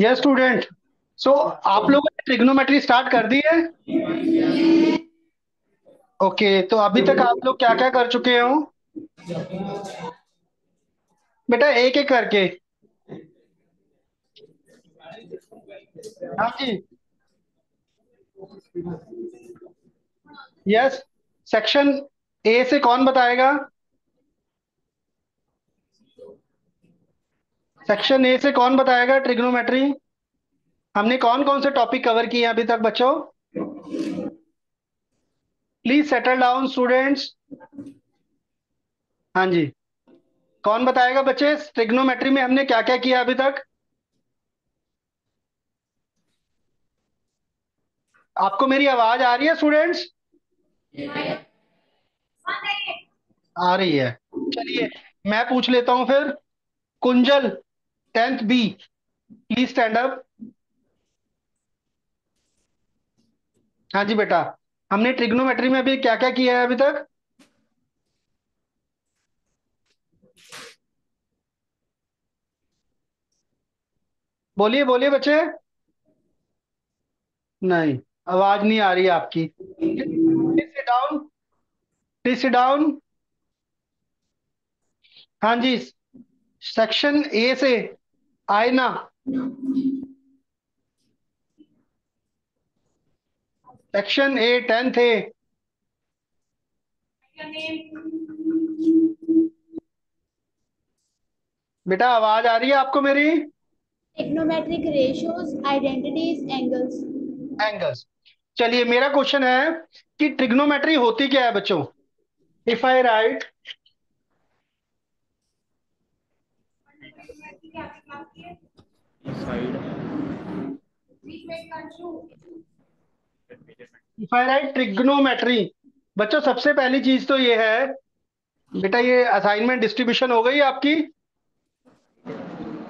Yes student so आप लोगों ने ट्रिग्नोमेट्री स्टार्ट कर दी है? ओके okay, तो अभी तक आप लोग क्या क्या कर चुके हो? बेटा एक एक करके। हाँ जी। यस सेक्शन ए से कौन बताएगा? सेक्शन ए से कौन बताएगा ट्रिग्नोमेट्री हमने कौन कौन से टॉपिक कवर किए अभी तक बच्चों? प्लीज़ सेटल डाउन स्टूडेंट्स हाँ जी। कौन बताएगा बच्चे ट्रिग्नोमेट्री में हमने क्या क्या किया अभी तक? आपको मेरी आवाज़ आ रही है स्टूडेंट्स आ रही है। चलिए, मैं पूछ लेता हूँ फिर। Kunjal tenth B please stand up हाँ जी बेटा, हमने ट्रिग्नोमेट्री में अभी क्या क्या किया है अभी तक? बोलिए बोलिए बच्चे। नहीं, आवाज़ नहीं आ रही आपकी। डाउन प्लीज़ डाउन हाँ जी सेक्शन ए से आयना सेक्शन ए टेंथ ए बेटा आवाज़ आ रही है आपको मेरी? Trigonometric ratios, identities angles angles चलिए मेरा क्वेश्चन है कि ट्रिग्नोमेट्री होती क्या है बच्चों? If I write if i write trigonometry बच्चों, सबसे पहली चीज़ तो ये है, बेटा ये असाइनमेंट डिस्ट्रीब्यूशन हो गई आपकी?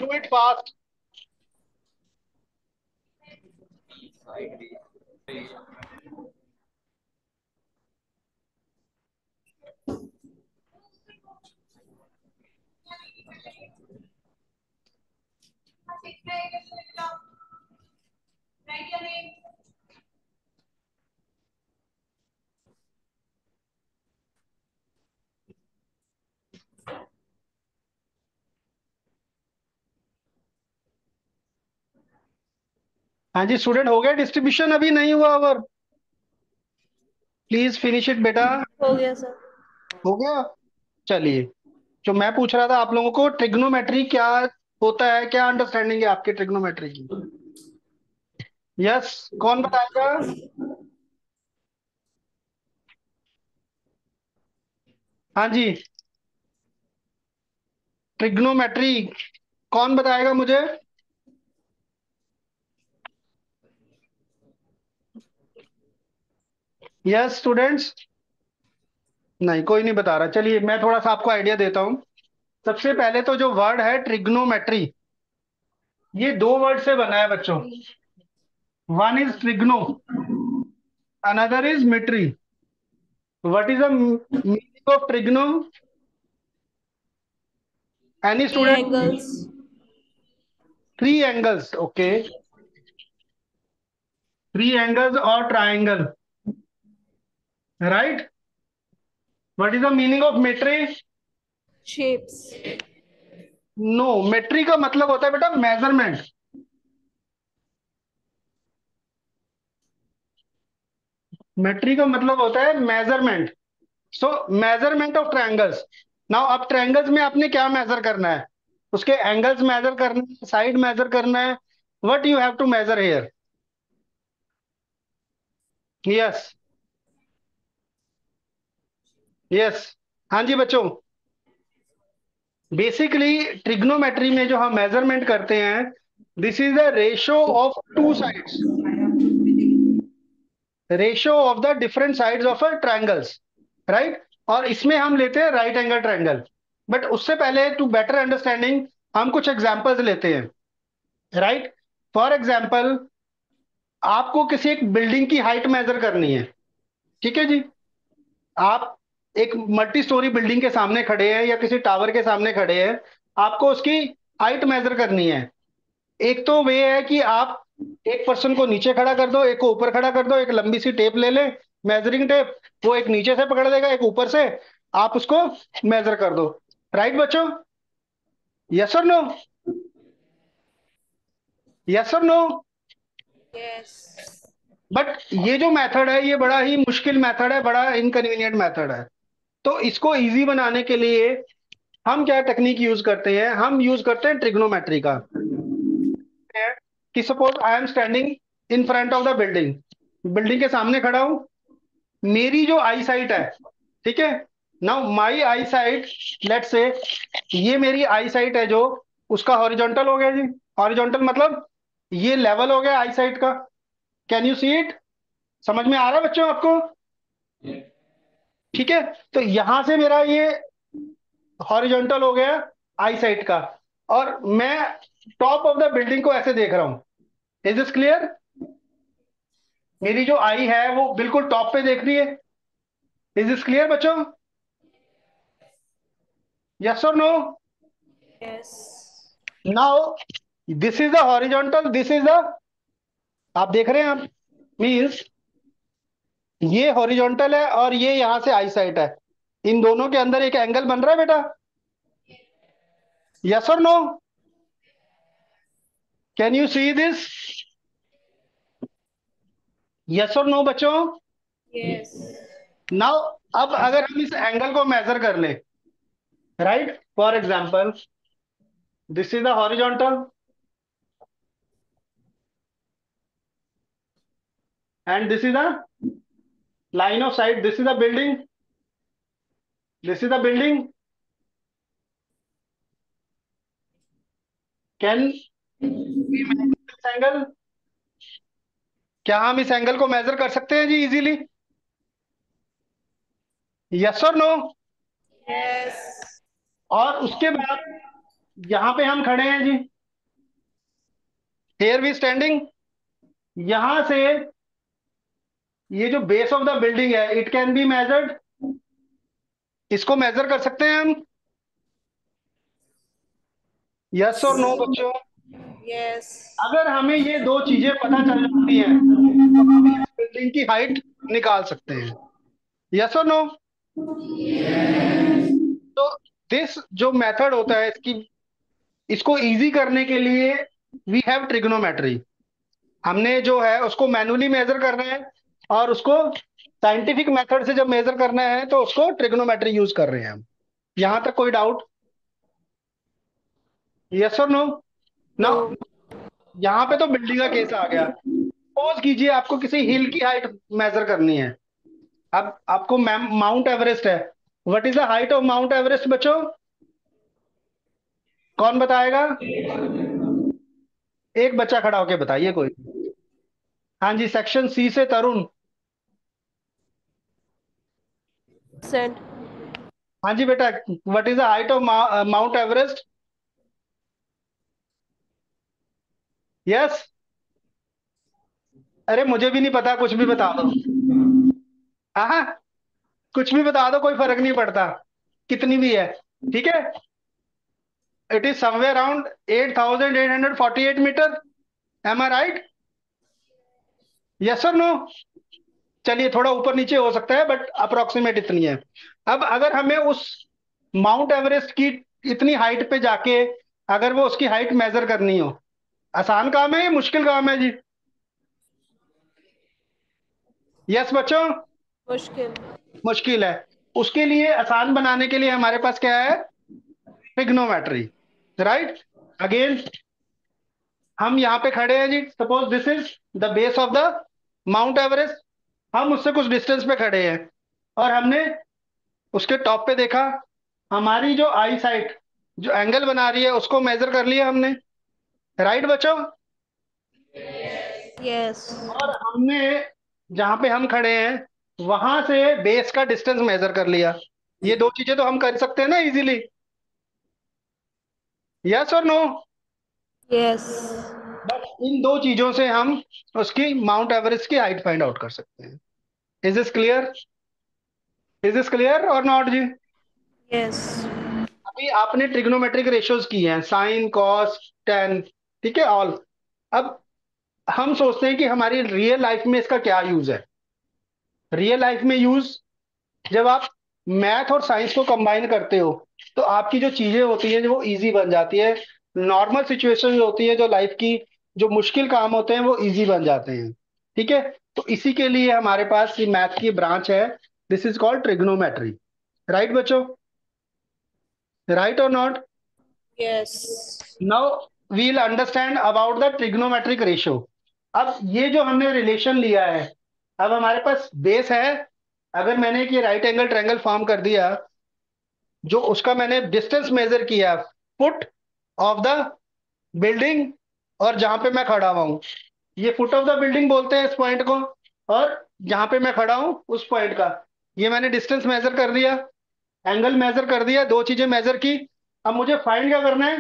Do it fast Write your name. हाँ जी स्टूडेंट हो गया डिस्ट्रीब्यूशन अभी नहीं हुआ और प्लीज़ फिनिश इट बेटा. हो गया सर हो गया? चलिए जो मैं पूछ रहा था आप लोगों को ट्रिग्नोमेट्री क्या होता है क्या अंडरस्टैंडिंग है आपके ट्रिग्नोमेट्री की? यस कौन बताएगा? हाँ जी। ट्रिग्नोमेट्री कौन बताएगा मुझे? यस yes, स्टूडेंट्स नहीं कोई नहीं बता रहा। चलिए मैं थोड़ा सा आपको आइडिया देता हूँ। सबसे पहले तो जो वर्ड है ट्रिग्नोमेट्री ये दो वर्ड से बना है बच्चों। One is trigono another is metry what is the meaning of trigono any student three angles okay three angles और triangle right what is the meaning of metry shapes. No metry का मतलब होता है बेटा मेज़रमेंट मेट्री का मतलब होता है measurement so measurement of triangles now अब ट्रायंगल्स में आपने क्या मेजर करना है? उसके एंगल्स मेजर करना है साइड मेजर करना है. What you have to measure here yes yes हाँ जी, बच्चों. बेसिकली ट्रिग्नोमेट्री में जो हम मेज़रमेंट करते हैं this is the ratio of two sides ratio of the different sides of triangles right और इसमें हम लेते हैं राइट एंगल ट्रायंगल बट उससे पहले टू बेटर अंडरस्टैंडिंग हम कुछ एग्जांपल्स लेते हैं राइट फॉर एग्जांपल आपको किसी एक बिल्डिंग की हाइट मेजर करनी है, ठीक है जी? आप एक मल्टी स्टोरी बिल्डिंग के सामने खड़े हैं या किसी टावर के सामने खड़े हैं आपको उसकी हाइट मेजर करनी है। एक तो वे है कि आप एक पर्सन को नीचे खड़ा कर दो एक को ऊपर खड़ा कर दो एक लंबी सी टेप ले ले मेजरिंग टेप वो एक नीचे से पकड़ देगा एक ऊपर से आप उसको मेजर कर दो। राइट बच्चों? यस और नो यस और नो यस बट ये जो मेथड है ये बड़ा ही मुश्किल मेथड है बड़ा इनकन्वीनियंट मेथड है। तो इसको इजी बनाने के लिए हम क्या टेक्निक यूज़ करते हैं? हम यूज़ करते हैं ट्रिग्नोमेट्री का। कि suppose I am standing in front of the building building के सामने खड़ा हूँ। मेरी जो आई साइट है, ठीक है? Now my eye sight let's say ये मेरी आई साइट है जो, उसका हॉरिजॉन्टल हो गया जी। हॉरिजॉन्टल मतलब ये लेवल हो गया आई साइट का। कैन यू सी इट समझ में आ रहा है बच्चों आपको? ठीक है? तो यहाँ से मेरा ये हॉरिजॉन्टल हो गया आई साइट का। और मैं टॉप ऑफ़ द बिल्डिंग को ऐसे देख रहा हूँ। इज़ दिस क्लियर मेरी जो आई है वो बिल्कुल टॉप पे देख रही है। इज़ दिस क्लियर बच्चों? यस और no yes now this is the horizontal this is the आप देख रहे हैं आप मीन्स ये हॉरिजॉन्टल है और ये यहाँ से आई साइट है। इन दोनों के अंदर एक एंगल बन रहा है बेटा? यस और no can you see this yes और नो बच्चों? यस नाउ अब अगर हम इस एंगल को मेजर कर ले right for example this is the horizontal and this is the line of sight this is a building this is a building. Can this angle? क्या हम इस एंगल को मेजर कर सकते हैं जी इजीली यस और नो यस और उसके बाद यहाँ पे हम खड़े हैं जी। हेयर वी स्टैंडिंग यहाँ से ये जो बेस ऑफ़ द बिल्डिंग है इट कैन बी मेजर्ड इसको मेजर कर सकते हैं हम? यस और नो बच्चों? यस अगर हमें ये दो चीज़ें पता चल जाती हैं तो हम इस बिल्डिंग की हाइट निकाल सकते हैं। यस और नो तो दिस जो मेथड होता है इसकी इसको इजी करने के लिए वी हैव ट्रिग्नोमेट्री हमने जो है उसको मैनुअली मेजर करना है। और उसको साइंटिफिक मेथड से जब मेजर करना है तो उसको ट्रिग्नोमेट्री यूज़ कर रहे हैं हम। यहाँ तक कोई डाउट यस और नो नो यहाँ पे तो बिल्डिंग का केस आ गया। सपोज़ कीजिए आपको किसी हिल की हाइट मेजर करनी है। अब आपको माउंट एवरेस्ट है। What is the height of mount Everest बच्चों? कौन बताएगा? एक बच्चा खड़ा होके बताइए कोई। हाँ जी सेक्शन सी से तरुण। सेंट हाँ जी बेटा what is the height of mount Everest yes अरे मुझे भी नहीं पता, कुछ भी बता दो। हाँ कुछ भी बता दो, कोई फ़र्क नहीं पड़ता। कितनी भी है, ठीक है? It is somewhere around eight thousand eight hundred forty eight meter M चलिए थोड़ा ऊपर नीचे हो सकता है बट अप्रोक्सीमेट इतनी है। अब अगर हमें उस माउंट एवरेस्ट की इतनी हाइट पे जाके अगर वो उसकी हाइट मेजर करनी हो आसान काम है या मुश्किल काम है जी? यस बच्चों? मुश्किल। मुश्किल है। उसके लिए आसान बनाने के लिए हमारे पास क्या है? ट्रिग्नोमेट्री राइट अगेन हम यहाँ पे खड़े हैं जी। Suppose this is the base of the mount Everest हम उससे कुछ डिस्टेंस पे खड़े हैं। और हमने उसके टॉप पे देखा हमारी जो आई साइट जो एंगल बना रही है उसको मेजर कर लिया हमने। राइट बच्चों? यस और हमने जहाँ पे हम खड़े हैं वहाँ से बेस का डिस्टेंस मेजर कर लिया। ये दो चीज़ें तो हम कर सकते हैं ना इजीली यस और नो यस बस इन दो चीज़ों से हम उसकी माउंट एवरेस्ट की हाइट फाइंड आउट कर सकते हैं। Is this clear is this clear और नॉट जी? यस अभी आपने ट्रिग्नोमेट्रिक रेशियोज की हैं साइन कॉस टेन ठीक है ऑल अब हम सोचते हैं कि हमारी रियल लाइफ में इसका क्या यूज़ है। रियल लाइफ में यूज़ जब आप मैथ और साइंस को कंबाइन करते हो तो आपकी जो चीज़ें होती हैं वो इजी बन जाती है। नॉर्मल सिचुएशन होती है जो लाइफ की जो मुश्किल काम होते हैं वो इजी बन जाते हैं। ठीक है? तो इसी के लिए हमारे पास ये मैथ की ब्रांच है। This is called trigonometry right बच्चों? राइट और not yes. Now we'll understand about the trigonometric ratio अब ये जो हमने रिलेशन लिया है अब हमारे पास बेस है। अगर मैंने ये राइट एंगल ट्रायंगल फॉर्म कर दिया जो उसका मैंने डिस्टेंस मेजर किया फुट ऑफ़ द बिल्डिंग और जहाँ पे मैं खड़ा हुआ हूँ। ये फुट ऑफ़ द बिल्डिंग बोलते हैं इस पॉइंट को, और जहाँ पे मैं खड़ा हूँ उस पॉइंट का। ये मैंने डिस्टेंस मेजर कर दिया एंगल मेजर कर दिया, दो चीज़ें मेजर की। अब मुझे फाइंड क्या करना है?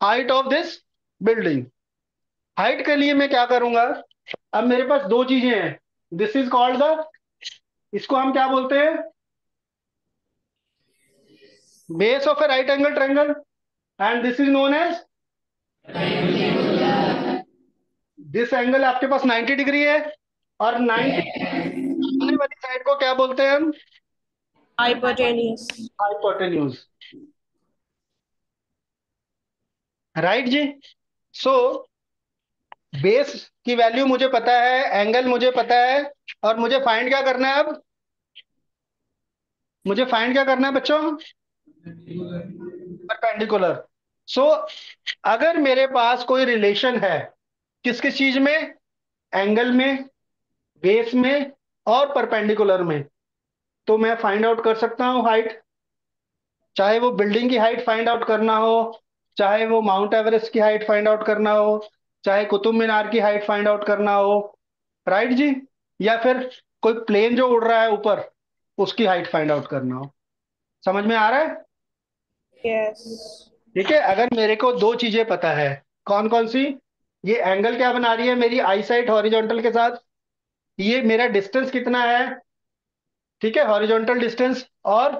Height of this building height के लिए मैं क्या करूँगा? अब मेरे पास दो चीज़ें हैं। दिस इज़ कॉल्ड द इसको हम क्या बोलते हैं? Base of a right angle triangle and this is known as this angle आपके पास 90 डिग्री है और 90 सामने वाली साइड को क्या बोलते हैं हम? Hypotenuse. हाइपोटेन्यूज राइट जी? सो बेस की वैल्यू मुझे पता है एंगल मुझे पता है और मुझे फाइंड क्या करना है अब? मुझे फाइंड क्या करना है बच्चों? परपेंडिकुलर सो so, अगर मेरे पास कोई रिलेशन है किस किस चीज़ में? एंगल में बेस में और परपेंडिकुलर में तो मैं फाइंड आउट कर सकता हूँ हाइट चाहे वो बिल्डिंग की हाइट फाइंड आउट करना हो चाहे वो माउंट एवरेस्ट की हाइट फाइंड आउट करना हो चाहे कुतुब मीनार की हाइट फाइंड आउट करना हो राइट जी? या फिर कोई प्लेन जो उड़ रहा है ऊपर उसकी हाइट फाइंड आउट करना हो। समझ में आ रहा है? Yes ठीक है अगर मेरे को दो चीज़ें पता है कौन कौन सी? ये एंगल क्या बना रही है मेरी आई साइड हॉरिजॉन्टल के साथ? ये मेरा डिस्टेंस कितना है? ठीक है हॉरिजॉन्टल डिस्टेंस और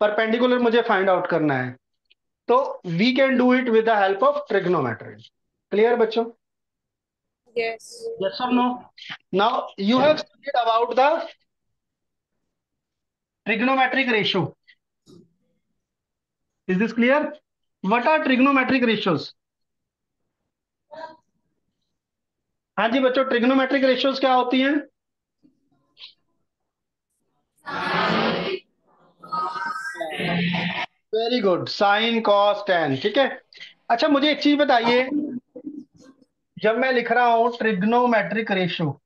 परपेंडिकुलर मुझे फाइंड आउट करना है। तो we can do it with the help of trigonometry clear बच्चों? Yes yes or no? Now you have studied about the trigonometric ratio is this clear? What are trigonometric ratios? हाँ जी बच्चों trigonometric ratios क्या होती हैं? Very good sine cos tan ठीक है? अच्छा मुझे एक चीज़ बताइए। जब मैं लिख रहा हूँ ट्रिग्नोमेट्रिक रेशियो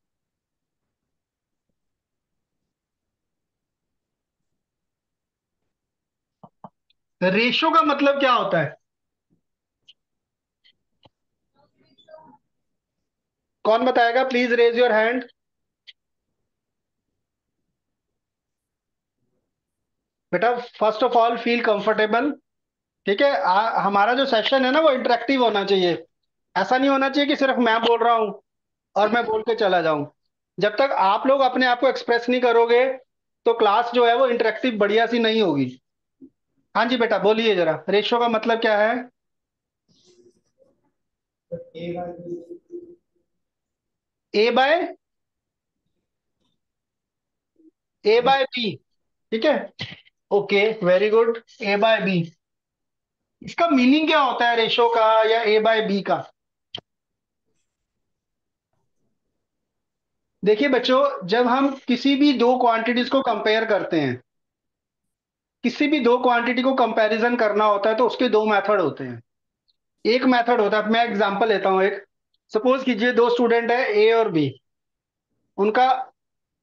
रेशियो का मतलब क्या होता है? कौन बताएगा? प्लीज़ रेज योर हैंड बेटा first of all feel comfortable ठीक है? हमारा जो सेशन है ना, वो इंटरेक्टिव होना चाहिए। ऐसा नहीं होना चाहिए कि सिर्फ़ मैं बोल रहा हूँ और मैं बोल के चला जाऊँ। जब तक आप लोग अपने आप को एक्सप्रेस नहीं करोगे तो क्लास जो है वो इंटरेक्टिव बढ़िया सी नहीं होगी। हाँ जी बेटा, बोलिए जरा। रेशो का मतलब क्या है? A by A by B ठीक है? Okay very good A by B इसका मीनिंग क्या होता है रेशो का या ए बाय बी का? देखिए बच्चों, जब हम किसी भी दो क्वांटिटीज को कंपेयर करते हैं किसी भी दो क्वांटिटी को कंपैरिजन करना होता है तो उसके दो मेथड होते हैं। एक मेथड होता है, मैं एग्जांपल लेता हूँ एक। सपोज़ कीजिए दो स्टूडेंट है ए और बी उनका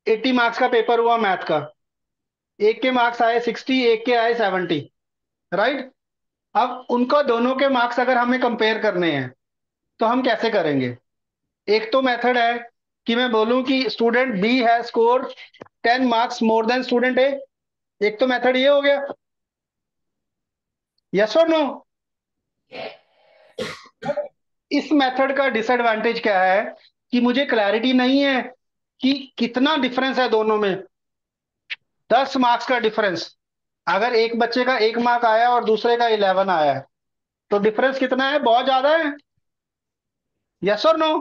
80 मार्क्स का पेपर हुआ मैथ का। एक के मार्क्स आए 60 एक के आए 70 राइट अब उनका दोनों के मार्क्स अगर हमें कंपेयर करने हैं तो हम कैसे करेंगे? एक तो मेथड है कि मैं बोलूँ कि स्टूडेंट बी है score 10 marks more than student A एक तो मेथड ये हो गया। यस और नो इस मेथड का डिसएडवांटेज क्या है कि मुझे क्लैरिटी नहीं है कि कितना डिफरेंस है दोनों में। दस मार्क्स का डिफरेंस अगर एक बच्चे का एक मार्क आया और दूसरे का इलेवन आया है तो डिफरेंस कितना है? बहुत ज़्यादा है। यस और नो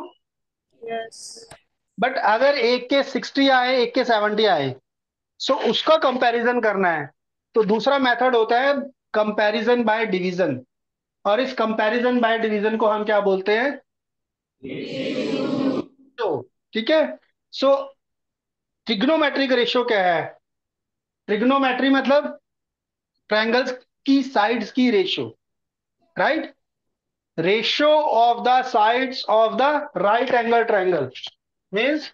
Yes. बट अगर एक के सिक्सटी आए एक के सेवेंटी आए सो so, उसका कंपैरिजन करना है। तो दूसरा मेथड होता है कंपैरिजन बाय डिवीज़न और इस कंपैरिजन बाय डिवीज़न को हम क्या बोलते हैं? तो ठीक है? सो ट्रिग्नोमेट्रिक रेशियो क्या है? ट्रिग्नोमेट्री मतलब ट्रायंगल्स की साइड्स की ratio right ratio of the sides of the right angle triangle means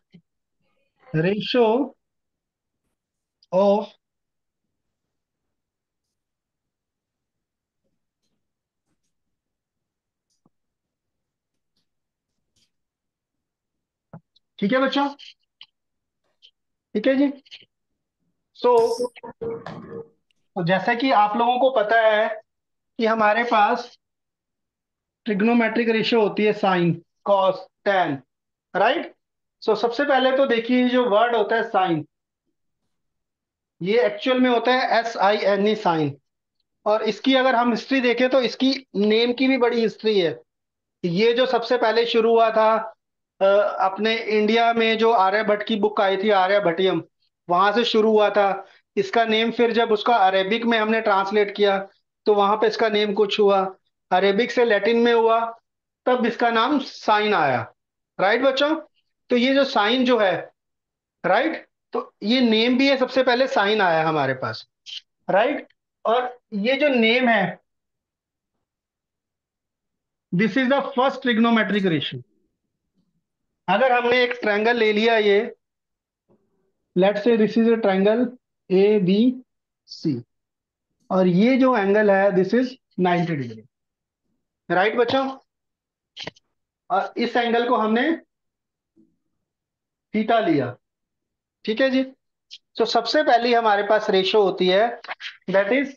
ratio of ठीक है बच्चों? ठीक है जी? सो so, जैसा कि आप लोगों को पता है कि हमारे पास ट्रिग्नोमेट्रिक रेशियो होती है sine cos tan right so सबसे पहले तो देखिए जो वर्ड होता है साइन ये एक्चुअल में होता है S I N E sine और इसकी अगर हम हिस्ट्री देखें तो इसकी नेम की भी बड़ी हिस्ट्री है. ये जो सबसे पहले शुरू हुआ था अपने इंडिया में जो आर्यभट्ट की बुक आई थी आर्यभट्टियम वहाँ से शुरू हुआ था. इसका नेम फिर जब उसका अरेबिक में हमने ट्रांसलेट किया तो वहाँ पे इसका नेम कुछ हुआ. अरेबिक से लैटिन में हुआ, तब इसका नाम साइन आया. राइट बच्चों? तो ये जो साइन जो है राइट तो ये नेम भी है, सबसे पहले साइन आया हमारे पास। राइट और ये जो नेम है this is the first trigonometric ratio अगर हमने एक ट्रायंगल ले लिया ये let's say this is a triangle A B C और ये जो एंगल है दिस इज़ 90 डिग्री राइट बच्चों? और इस एंगल को हमने थीटा लिया। ठीक है जी? तो सबसे पहली हमारे पास रेशो होती है that is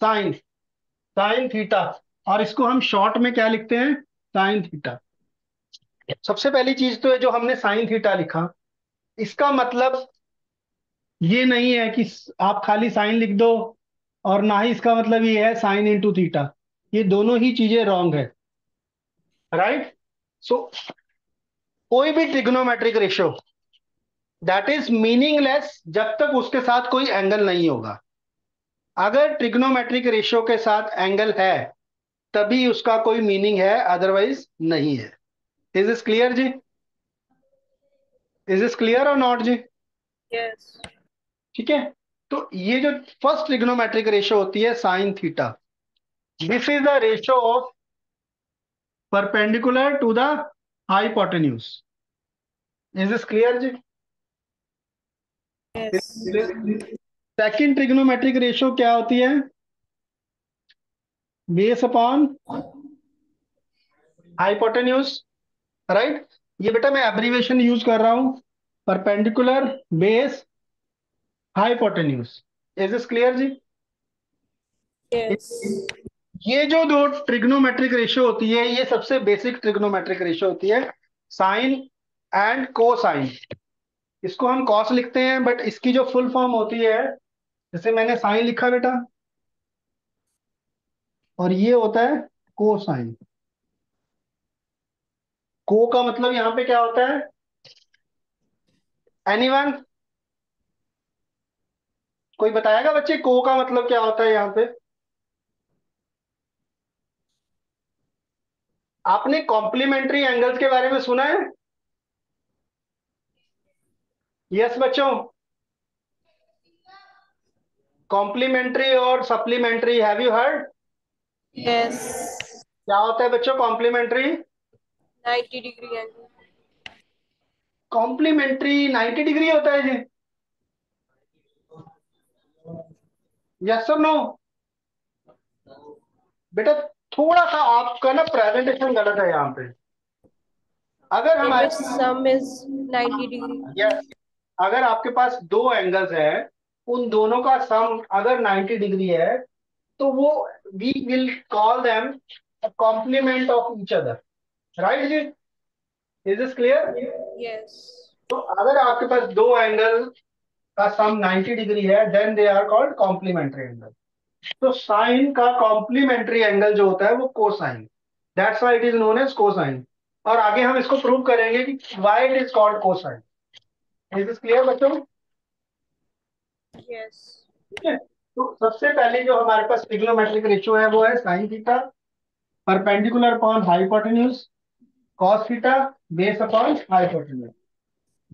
sine sine theta और इसको हम शॉर्ट में क्या लिखते हैं? साइन थीटा सबसे पहली चीज़ तो है जो हमने साइन थीटा लिखा। इसका मतलब ये नहीं है कि आप खाली साइन लिख दो और ना ही इसका मतलब ये है साइन इंटू थीटा ये दोनों ही चीज़ें रॉन्ग है। Right right? सो so, कोई भी trigonometric ratio that is meaningless जब तक उसके साथ कोई एंगल नहीं होगा। अगर ट्रिग्नोमेट्रिक रेशियो के साथ एंगल है तभी उसका कोई मीनिंग है अदरवाइज़ नहीं है। इज़ इज़ क्लियर जी? इज़ इज़ क्लियर और नॉट जी? Yes. ठीक है? तो ये जो फ़र्स्ट ट्रिग्नोमेट्रिक रेशियो होती है sine theta this is the ratio of perpendicular to the hypotenuse is this clear ji. Second trigonometric ratio क्या होती है? बेस अपॉन हाइपोटेन्यूज राइट ये बेटा मैं एब्रीवेशन यूज़ कर रहा हूँ। Perpendicular base hypotenuse is this clear ji? Yes. ये जो दो ट्रिग्नोमेट्रिक रेशियो होती है ये सबसे बेसिक ट्रिग्नोमेट्रिक रेशियो होती है। साइन एंड कोसाइन इसको हम कॉस लिखते हैं बट इसकी जो फुल फॉर्म होती है, जैसे मैंने साइन लिखा बेटा, और ये होता है को साइन को का मतलब यहाँ पे क्या होता है? एनीवन कोई बताएगा बच्चे को का मतलब क्या होता है यहाँ पे? आपने कॉम्प्लीमेंट्री एंगल्स के बारे में सुना है? यस बच्चों। कॉम्प्लीमेंट्री और supplementary have you heard Yes. क्या होता है बच्चों कॉम्प्लीमेंट्री 90 डिग्री. कॉम्प्लीमेंट्री 90 डिग्री होता है जी। यस और नो बेटा थोड़ा सा आपका ना प्रेजेंटेशन गलत है यहाँ पे। अगर हमारे sum is 90 degree. यस अगर आपके पास दो एंगल्स हैं उन दोनों का सम अगर 90 डिग्री है तो वो we will call them complement of each other right ji is this clear Yes. तो अगर आपके पास दो एंगल का सम 90 डिग्री है then they are called complementary angle तो साइन का कॉम्प्लीमेंट्री एंगल जो होता है वो cosine that's why it is known as cosine और आगे हम इसको प्रूव करेंगे कि why it is called cosine is this clear बच्चों? Yes. ठीक है तो सबसे पहले जो हमारे पास ट्रिग्नोमेट्रिक रेशियो है वो है sine theta perpendicular upon hypotenuse cos theta base upon hypotenuse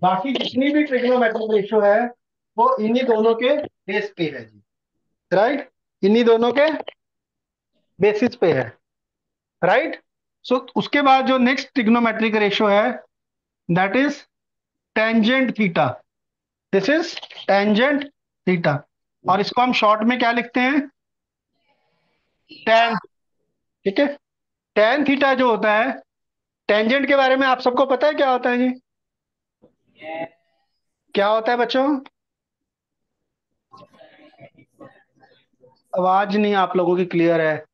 बाकी जितनी भी ट्रिग्नोमेट्रिक रेशियो है वो इन्हीं दोनों के बेस पे है जी। राइट इन्हीं दोनों के बेसिस पे है। राइट सो उसके बाद जो नेक्स्ट ट्रिग्नोमेट्रिक रेशियो है that is tangent theta this is tangent theta और इसको हम शॉर्ट में क्या लिखते हैं? टेन ठीक है? टेन थीटा जो होता है टेंजेंट के बारे में आप सबको पता है क्या होता है जी क्या होता है बच्चों? आवाज़ नहीं आप लोगों की क्लियर है।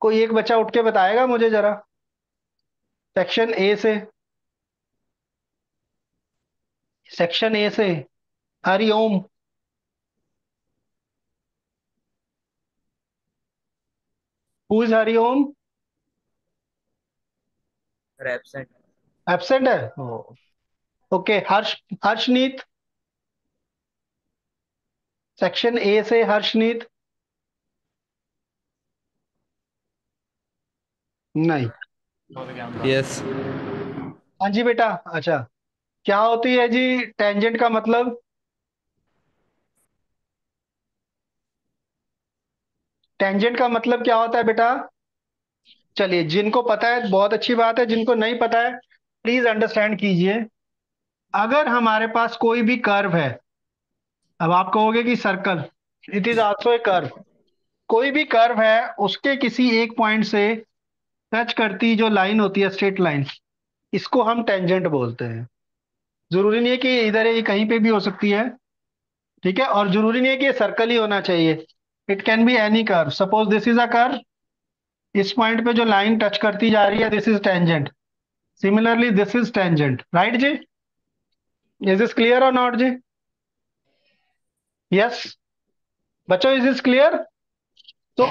कोई एक बच्चा उठ के बताएगा मुझे जरा? सेक्शन ए से। सेक्शन ए से Hariom is Hariom absent absent है। Okay Harsh Harshneet. Section A से हर्षनीत। नहीं। यस हाँ जी बेटा अच्छा। क्या होती है जी टेंजेंट का मतलब? टेंजेंट का मतलब क्या होता है बेटा? चलिए, जिनको पता है, बहुत अच्छी बात है, जिनको नहीं पता है प्लीज़ अंडरस्टैंड कीजिए। अगर हमारे पास कोई भी कर्व है, अब आप कहोगे कि circle it is also a curve कोई भी कर्व है, उसके किसी एक पॉइंट से टच करती जो लाइन होती है स्ट्रेट लाइन इसको हम टेंजेंट बोलते हैं। ज़रूरी नहीं है कि इधर ये कहीं पे भी हो सकती है ठीक है? और ज़रूरी नहीं है कि ये सर्कल ही होना चाहिए। It can be any curve suppose this is a curve इस पॉइंट पे जो लाइन टच करती जा रही है this is tangent similarly this is tangent right ji? Is this clear और नॉट जी? यस बच्चों इज़ दिस क्लियर तो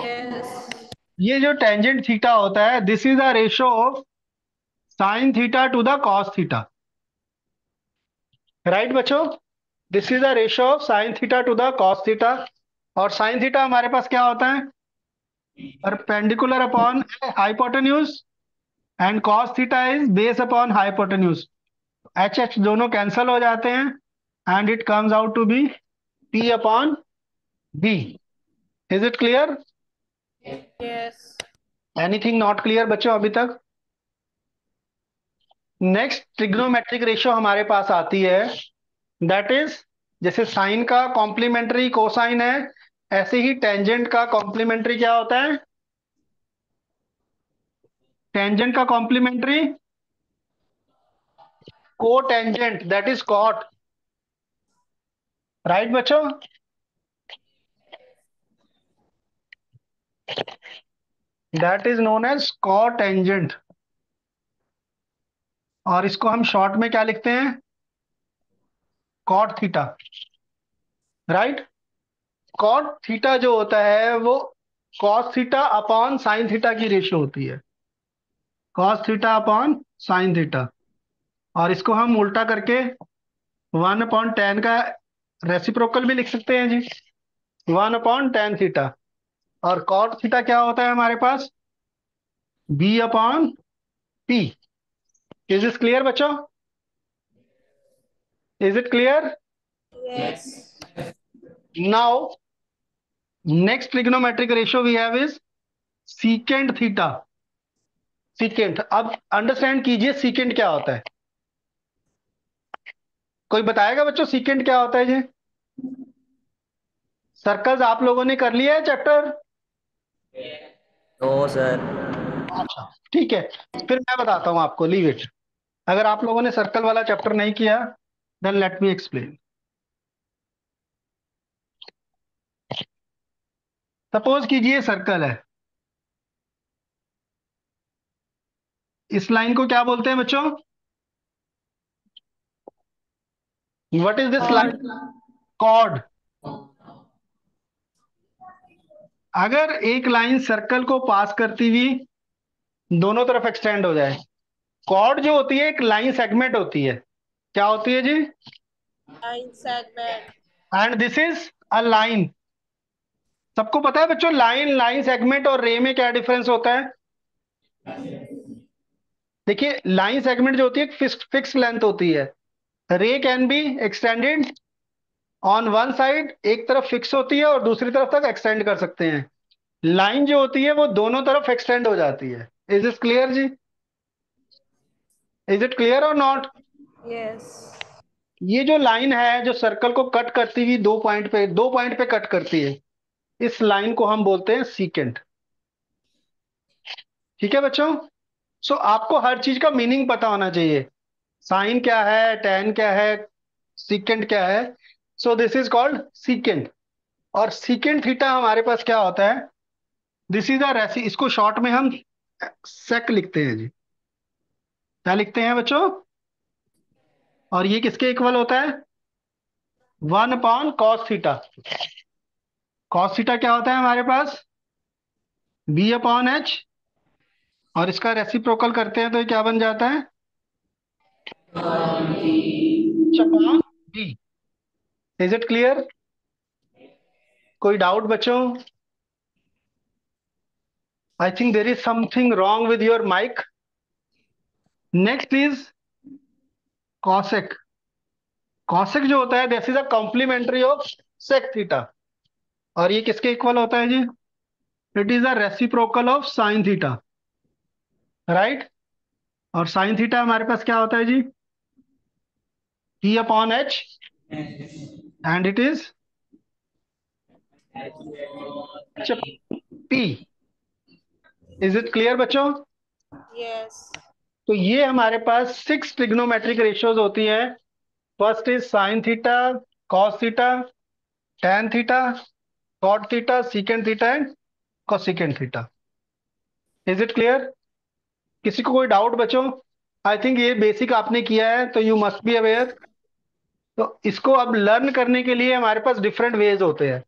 ये जो टेंजेंट थीटा होता है this is a ratio of sine theta to the cos theta right बच्चों? This is a ratio of sine theta to the cos theta और साइन थीटा हमारे पास क्या होता है? Perpendicular upon hypotenuse and cos theta is base upon hypotenuse H H दोनों cancel हो जाते हैं and it comes out to be P upon B is it clear anything not clear बच्चों अभी तक? नेक्स्ट ट्रिग्नोमेट्रिक रेशियो हमारे पास आती है। दैट इज़ जैसे साइन का कॉम्प्लीमेंट्री कोसाइन है, ऐसे ही टेंजेंट का कॉम्प्लीमेंट्री क्या होता है? टेंजेंट का कॉम्प्लीमेंट्री को tangent that is cot right बच्चों? That is known as cot tangent और इसको हम शॉर्ट में क्या लिखते हैं? Cot theta right cot theta जो होता है, वो cos theta upon sine theta की रेशियो होती है। Cos theta upon sine theta और इसको हम उल्टा करके वन अपॉन टेन का रेसिप्रोकल भी लिख सकते हैं जी। वन अपॉन टेन थीटा और कॉट थीटा क्या होता है हमारे पास? B upon P is is clear बच्चों? Is it clear yes. Now next trigonometric ratio we have is secant theta. Secant. अब अंडरस्टैंड कीजिए secant क्या होता है। कोई बताएगा बच्चों secant क्या होता है जी सर्कल्स आप लोगों ने कर लिया है चैप्टर नो सर अच्छा ठीक है। फिर मैं बताता हूँ आपको लीव इट अगर आप लोगों ने सर्कल वाला चैप्टर नहीं किया then let me explain suppose कीजिए सर्कल है। इस लाइन को क्या बोलते हैं बच्चों? What is this line chord अगर एक लाइन सर्कल को पास करती हुई दोनों तरफ़ एक्सटेंड हो जाए कॉर्ड जो होती है एक लाइन सेगमेंट होती है। क्या होती है जी? Line segment and this is a line सबको पता है बच्चों लाइन लाइन सेगमेंट और रे में क्या डिफरेंस होता है? देखिए लाइन सेगमेंट जो होती है फिक्स फिक्स लेंथ होती है। Ray can be extended on one side एक तरफ़ फिक्स होती है और दूसरी तरफ़ तक एक्सटेंड कर सकते हैं। लाइन जो होती है वो दोनों तरफ़ एक्सटेंड हो जाती है। इज़ इज़ क्लियर जी? इज़ इट क्लियर और नॉट Yes. ये जो लाइन है जो सर्कल को कट करती हुई दो पॉइंट पे दो पॉइंट पे कट करती है इस लाइन को हम बोलते हैं सीकेंट ठीक है बच्चों? सो so, आपको हर चीज़ का मीनिंग पता होना चाहिए। साइन क्या है टेन क्या है सीकेंट क्या है? So this is called secant और सीकेंट थीटा हमारे पास क्या होता है? दिस इज़ अ रेसी इसको शॉर्ट में हम सेक लिखते हैं जी। क्या लिखते हैं बच्चों? और ये किसके इक्वल होता है? One upon cos theta cos theta क्या होता है हमारे पास? बी अपॉन एच और इसका रेसिप्रोकल करते हैं तो ये क्या बन जाता है? इज़ इट क्लियर कोई डाउट बच्चों? I think there is something wrong with your mic next is cosec cosec जो होता है this is a complementary of sec theta और ये किसके इक्वल होता है जी? It is a reciprocal of sine theta right और साइन थीटा हमारे पास क्या होता है जी? P upon H and it is P is it clear बच्चों? Yes Yes. तो ये हमारे पास सिक्स ट्रिग्नोमेट्रिक रेशियोज होती है। First is sine theta cos theta tan theta cot theta secant theta and cosecant theta is it clear किसी को कोई doubt बचो? आई थिंक ये बेसिक आपने किया है तो यू मस्ट बी अवेयर तो इसको अब लर्न करने के लिए हमारे पास डिफरेंट वेज होते हैं।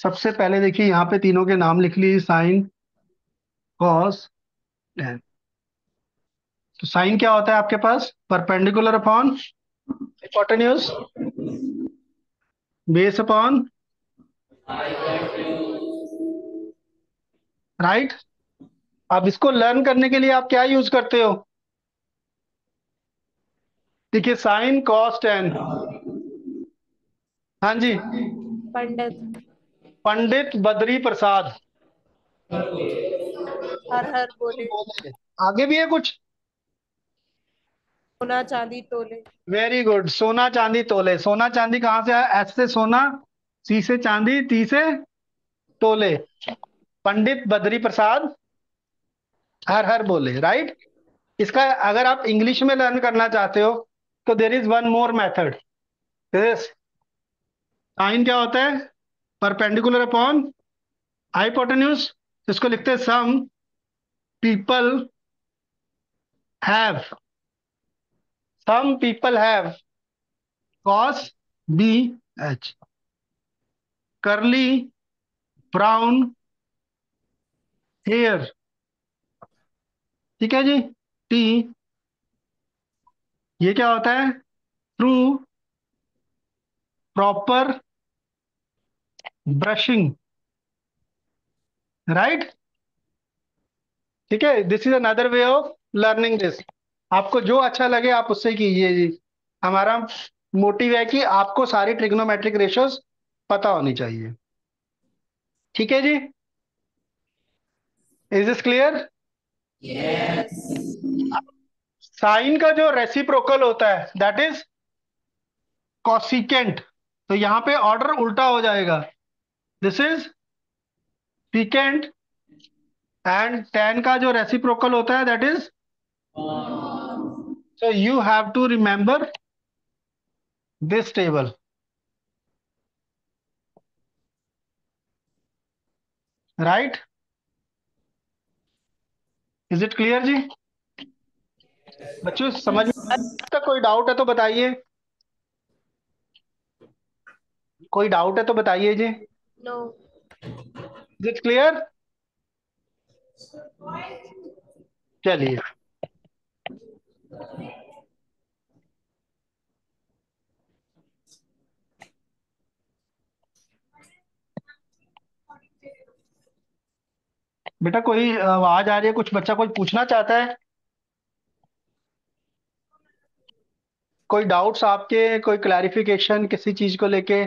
सबसे पहले देखिए, यहाँ पे तीनों के नाम लिख लीजिए, साइन, कॉस टेन तो साइन क्या होता है आपके पास? Perpendicular upon hypotenuse base upon right अब इसको लर्न करने के लिए आप क्या यूज़ करते हो? देखिए, साइन कॉस टेन हाँ जी। पंडित। पंडित बद्री प्रसाद। हर हर बोले। आगे भी है कुछ? सोना चांदी तोले। वेरी गुड सोना चांदी तोले। सोना चांदी कहाँ से आया? एस से सोना सी से चांदी टी से तोले। पंडित बद्री प्रसाद हर हर बोले। राइट इसका अगर आप इंग्लिश में लर्न करना चाहते हो तो there is one more method sine क्या होता है? परपेंडिकुलर अपॉन हाइपोटेन्यूज इसको लिखते हैं some people have some people have cos b h. Curly brown hair. ठीक है जी? टी ये क्या होता है? थ्रू प्रॉपर ब्रशिंग राइट ठीक है? This is another way of learning this आपको जो अच्छा लगे आप उससे कीजिए जी। हमारा मोटिव है कि आपको सारी ट्रिग्नोमेट्रिक रेशियोज पता होनी चाहिए। ठीक है जी? इज़ दिस क्लियर साइन का जो रेसिप्रोकल होता है दैट इज़ कॉसिकेंट तो यहाँ पे ऑर्डर उल्टा हो जाएगा। This is secant and tan का जो रेसिप्रोकल होता है that is so you have to remember this table right is it clear जी? बच्चों समझ में तक कोई डाउट है तो बताइए। कोई डाउट है तो बताइए जी। No. इज़ इट क्लियर चलिए। बेटा, कोई आवाज़ आ रही है? कुछ बच्चा कोई पूछना चाहता है? कोई डाउट्स आपके? कोई क्लैरिफिकेशन किसी चीज़ को लेके?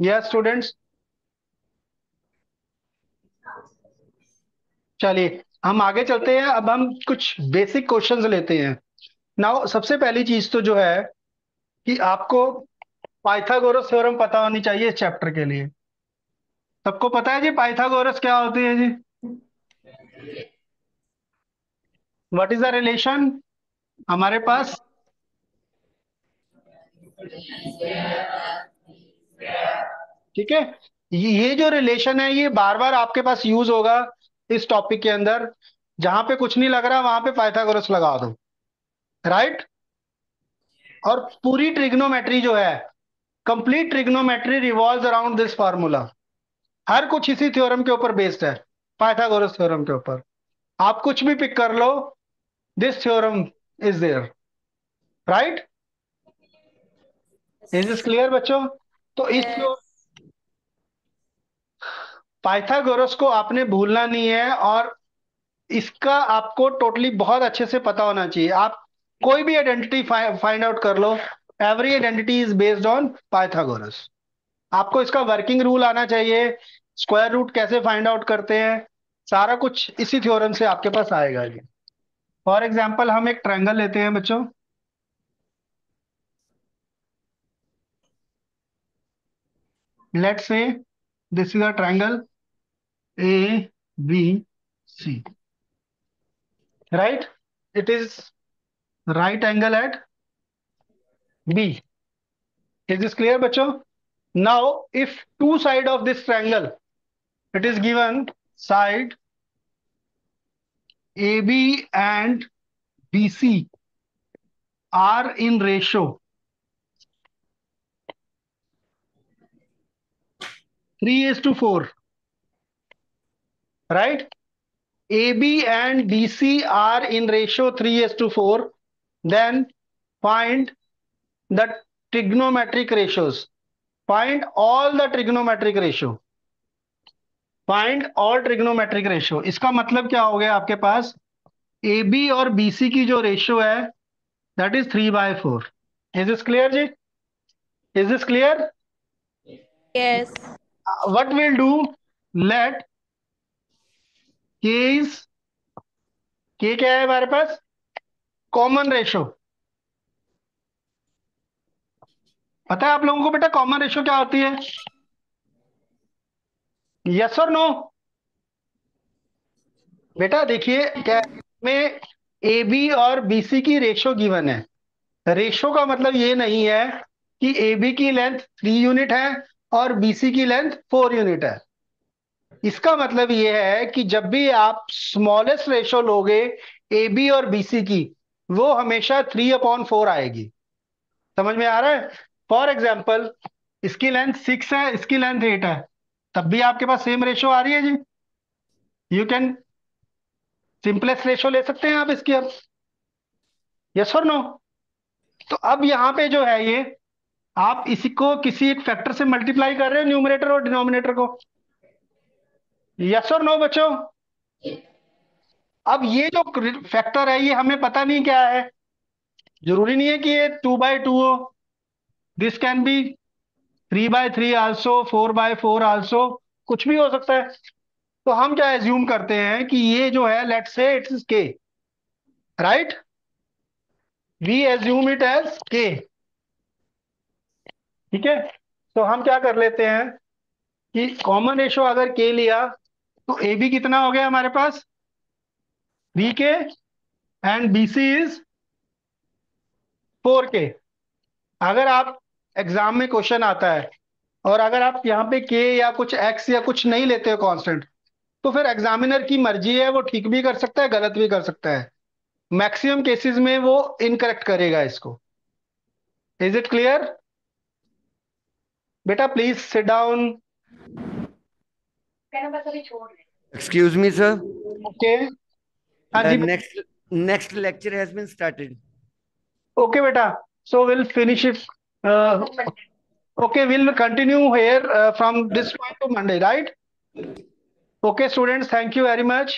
यस स्टूडेंट्स चलिए, हम आगे चलते हैं। अब हम कुछ बेसिक क्वेश्चंस लेते हैं। नाउ सबसे पहली चीज़ तो जो है कि आपको पाइथागोरस थ्योरम पता होनी चाहिए इस चैप्टर के लिए। सबको पता है जी पाइथागोरस क्या होती है जी? व्हाट इज़ द रिलेशन हमारे पास ठीक है? ये जो रिलेशन है, ये बार बार आपके पास यूज़ होगा इस टॉपिक के अंदर। जहाँ पे कुछ नहीं लग रहा, वहाँ पे पाइथागोरस लगा दो। राइट और पूरी ट्रिग्नोमेट्री जो है complete trigonometry revolve around this formula हर कुछ इसी थ्योरम के ऊपर बेस्ड है पाइथागोरस थ्योरम के ऊपर। आप कुछ भी पिक कर लो this theorem is there right is is clear बच्चों? तो इस. पाइथागोरस को आपने भूलना नहीं है और इसका आपको टोटली बहुत अच्छे से पता होना चाहिए। आप कोई भी आइडेंटिटी फाइंड आउट कर लो। Every identity is based on Pythagoras. आपको इसका वर्किंग रूल आना चाहिए। स्क्वायर रूट कैसे फाइंड आउट करते हैं? सारा कुछ इसी थ्योरम से आपके पास आएगा जी फॉर एग्ज़ाम्पल हम एक ट्रायंगल लेते हैं बच्चों। Let's say this is a triangle A, B, C. Right? It is right angle at B. Is this clear, bachcho? Now, if two side of this triangle, it is given side AB and BC are in ratio 3 is to 4. Right? AB and BC are in ratio 3 is to 4. Then find the trigonometric ratios. Find all the trigonometric ratio. Find all trigonometric ratio. इसका मतलब क्या हो गया आपके पास AB और BC की जो ratio है that is three by four is this clear ji is this clear Yes. what we'll do let is k क्या है हमारे पास? कॉमन रेशो पता है आप लोगों को बेटा कॉमन रेशो क्या होती है? यस और नो बेटा देखिए, क्या में ए बी और बी सी की रेशो गिवन है। रेशो का मतलब ये नहीं है कि ए बी की लेंथ थ्री यूनिट है और बीसी की लेंथ फोर यूनिट है। इसका मतलब यह है कि जब भी आप स्मॉलेस्ट रेशो लोगे ए बी और बीसी की, वो हमेशा थ्री अपॉन फोर आएगी। समझ में आ रहा है? फॉर एग्ज़ाम्पल इसकी लेंथ सिक्स है, इसकी लेंथ एट है। तब भी आपके पास सेम रेशो आ रही है जी। यू कैन सिंपलेस्ट रेशो ले सकते हैं आप इसकी अब। यस और नो तो अब यहाँ पे जो है ये, आप इसी को किसी एक फैक्टर से मल्टीप्लाई कर रहे हो न्यूमरेटर और डिनोमिनेटर को। यस और नो बच्चों? अब ये जो फैक्टर है, ये हमें पता नहीं क्या है। ज़रूरी नहीं है कि ये टू बाय टू हो। This can be three by three also four by four also कुछ भी हो सकता है। तो हम क्या एज्यूम करते हैं कि ये जो है let say it's K right we assume it as K ठीक है? तो हम क्या कर लेते हैं कि कॉमन रेशो अगर के लिया तो ए बी कितना हो गया हमारे पास? B K and B C is four K अगर आप एग्ज़ाम में क्वेश्चन आता है और अगर आप यहाँ पे के या कुछ एक्स या कुछ नहीं लेते हो कांस्टेंट तो फिर एग्जामिनर की मर्ज़ी है, वो ठीक भी कर सकता है, गलत भी कर सकता है। मैक्सिमम केसेस में वो इनकरेक्ट करेगा इसको। इज़ इट क्लियर बेटा please sit down Excuse me, sir. Okay हाँ The next next lecture has been started. Okay बेटा so will finish it okay we'll continue here uh, from this point to monday right okay students thank you very much